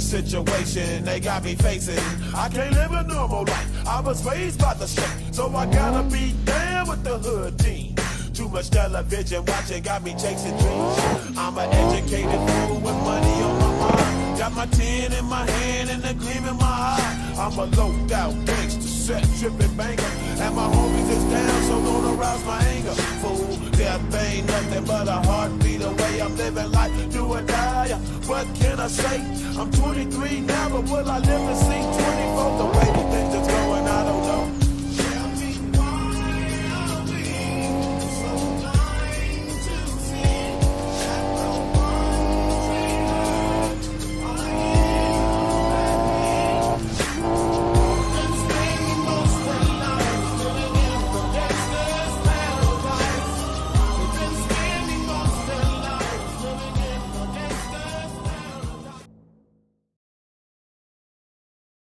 situation they got me facing. I can't live a normal life. I was raised by the street, so I gotta be down with the hood team. Too much television watching got me chasing dreams. I'm an educated fool with money on my mind. Got my tin in my hand and a gleam in my eye. I'm a low out gangster, set tripping banker. And my homies is down, so don't arouse my anger. Fool, death ain't nothing but a heartbeat away. Living life, do or die. What can I say? I'm 23 now, but will I live to see 24?